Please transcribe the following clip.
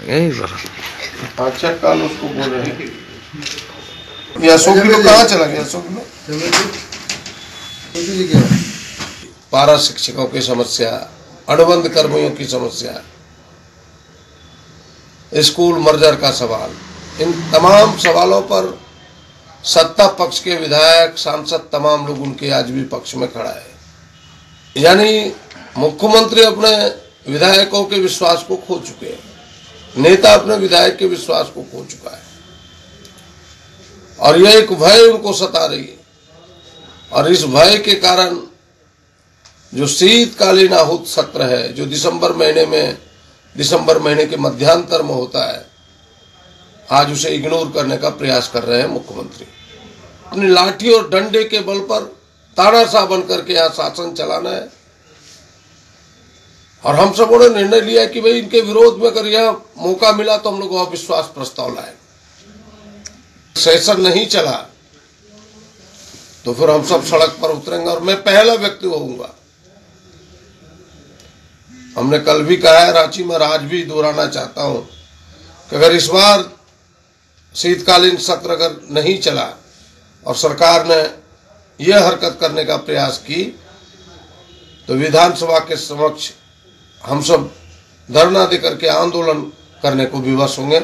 एक बार अच्छा कल उसको बोल रहे ये कहाँ चला गया? किलो? पारा शिक्षकों की समस्या अनुबंध कर्मियों की समस्या, स्कूल मर्जर का सवाल। इन तमाम सवालों पर सत्ता पक्ष के विधायक, सांसद तमाम लोग उनके आज भी पक्ष में खड़ा है। यानी मुख्यमंत्री अपने विधायकों के विश्वास को खो चुके हैं। नेता अपने विधायक के विश्वास को खो चुका है। और यह एक भय उनको सता रही है। और इस भय के कारण जो शीतकालीन आहूत सत्र है, जो दिसंबर महीने में, दिसंबर महीने के मध्यांतर में होता है, आज उसे इग्नोर करने का प्रयास कर रहे हैं मुख्यमंत्री। अपनी लाठी और डंडे के बल पर तानाशाह बन करके यहाँ शासन चलाना है। और हम सबों ने निर्णय लिया कि भाई इनके विरोध में अगर यह मौका मिला तो हम लोग अविश्वास प्रस्ताव लाए। सेशन नहीं चला तो फिर हम सब सड़क पर उतरेंगे और मैं पहला व्यक्ति होऊँगा। हमने कल भी कहा है, रांची में आज भी दोहराना चाहता हूँ कि अगर इस बार शीतकालीन सत्र अगर नहीं चला और सरकार ने यह हरकत करने का प्रयास की तो विधानसभा के समक्ष हम सब धरना देकर के आंदोलन करने को विवश होंगे।